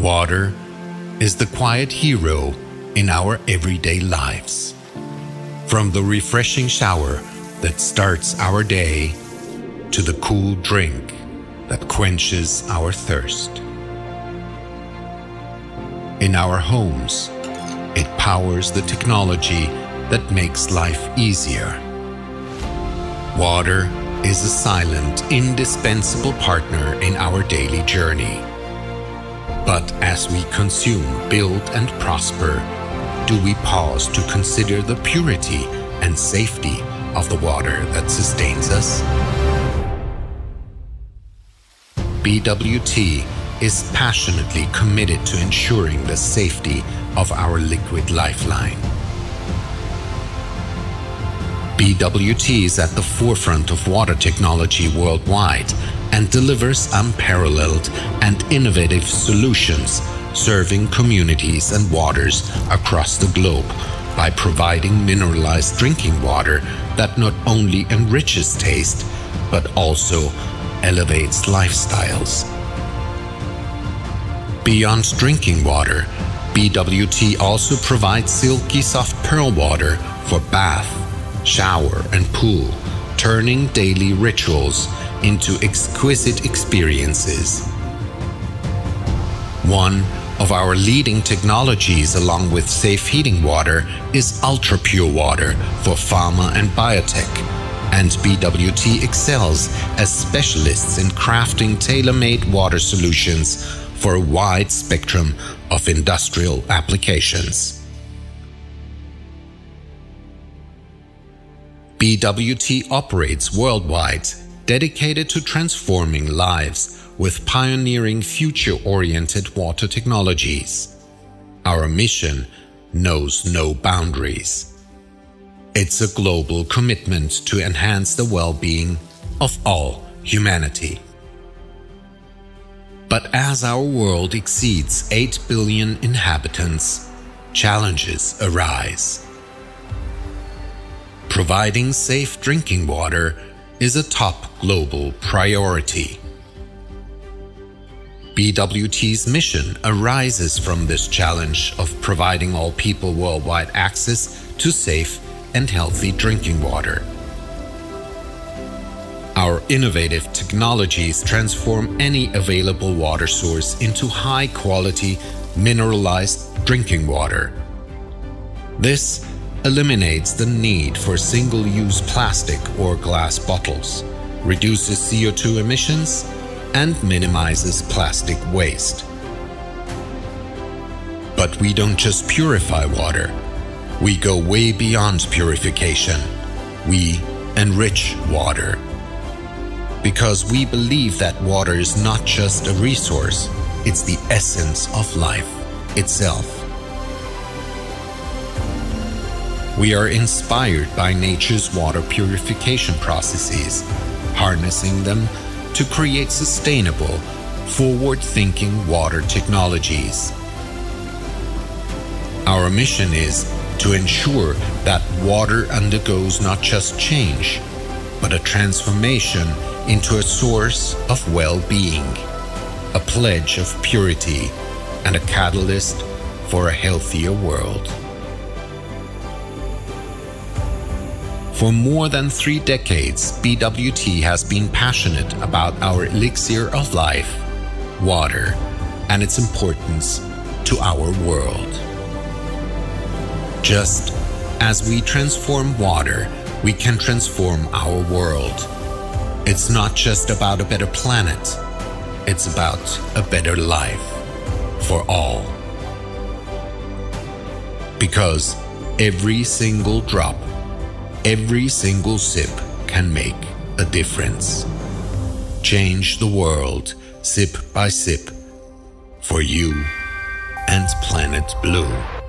Water is the quiet hero in our everyday lives. From the refreshing shower that starts our day to the cool drink that quenches our thirst. In our homes, it powers the technology that makes life easier. Water is a silent, indispensable partner in our daily journey. But as we consume, build, and prosper, do we pause to consider the purity and safety of the water that sustains us? BWT is passionately committed to ensuring the safety of our liquid lifeline. BWT is at the forefront of water technology worldwide and delivers unparalleled and innovative solutions serving communities and waters across the globe by providing mineralized drinking water that not only enriches taste but also elevates lifestyles. Beyond drinking water, BWT also provides silky soft pearl water for bath, shower, and pool, turning daily rituals into exquisite experiences. One of our leading technologies, along with safe heating water, is ultra pure water for pharma and biotech. And BWT excels as specialists in crafting tailor made water solutions for a wide spectrum of industrial applications. BWT operates worldwide, dedicated to transforming lives with pioneering future oriented water technologies. Our mission knows no boundaries. It's a global commitment to enhance the well being of all humanity. But as our world exceeds 8 billion inhabitants, challenges arise. Providing safe drinking water is a top global priority. BWT's mission arises from this challenge of providing all people worldwide access to safe and healthy drinking water. Our innovative technologies transform any available water source into high quality, mineralized drinking water. This eliminates the need for single use plastic or glass bottles, reduces CO2 emissions, and minimizes plastic waste. But we don't just purify water, we go way beyond purification. We enrich water. Because we believe that water is not just a resource, it's the essence of life itself. We are inspired by nature's water purification processes, harnessing them to create sustainable, forward thinking water technologies. Our mission is to ensure that water undergoes not just change, but a transformation into a source of well being, a pledge of purity, and a catalyst for a healthier world. For more than three decades, BWT has been passionate about our elixir of life, water, and its importance to our world. Just as we transform water, we can transform our world. It's not just about a better planet, it's about a better life for all. Because every single drop Every single sip can make a difference. Change the world sip by sip for you and Planet Blue.